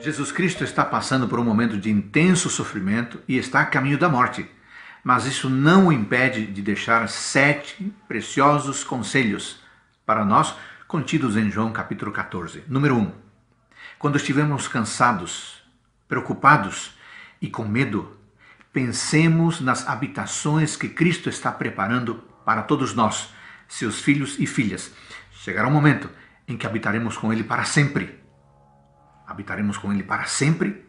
Jesus Cristo está passando por um momento de intenso sofrimento e está a caminho da morte. Mas isso não o impede de deixar sete preciosos conselhos para nós, contidos em João capítulo 14. Número 1. Um, quando estivermos cansados, preocupados e com medo, pensemos nas habitações que Cristo está preparando para todos nós, seus filhos e filhas. Chegará um momento em que habitaremos com Ele para sempre habitaremos com Ele para sempre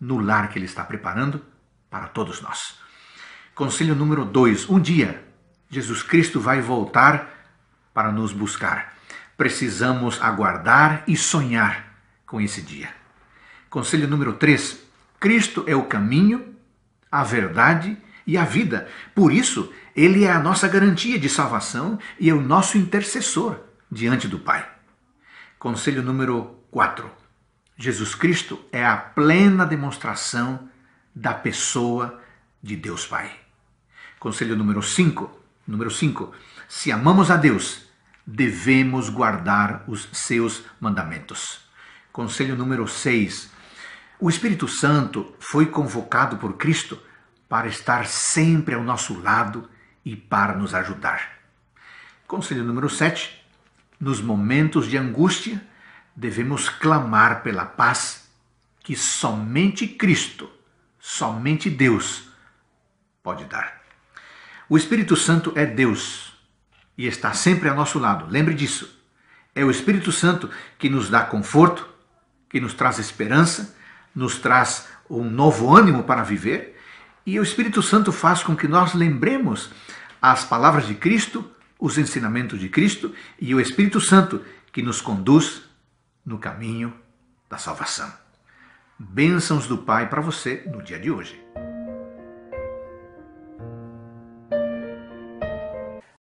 no lar que Ele está preparando para todos nós. Conselho número 2. Um dia, Jesus Cristo vai voltar para nos buscar. Precisamos aguardar e sonhar com esse dia. Conselho número 3. Cristo é o caminho, a verdade e a vida. Por isso, Ele é a nossa garantia de salvação e é o nosso intercessor diante do Pai. Conselho número 4. Jesus Cristo é a plena demonstração da pessoa de Deus Pai. Conselho número 5. Número 5. Se amamos a Deus, devemos guardar os seus mandamentos. Conselho número 6. O Espírito Santo foi convocado por Cristo para estar sempre ao nosso lado e para nos ajudar. Conselho número 7. Nos momentos de angústia, devemos clamar pela paz que somente Cristo, somente Deus pode dar. O Espírito Santo é Deus e está sempre ao nosso lado. Lembre disso. É o Espírito Santo que nos dá conforto, que nos traz esperança, nos traz um novo ânimo para viver, e o Espírito Santo faz com que nós lembremos as palavras de Cristo, os ensinamentos de Cristo, e o Espírito Santo que nos conduz no caminho da salvação. Bênçãos do Pai para você no dia de hoje.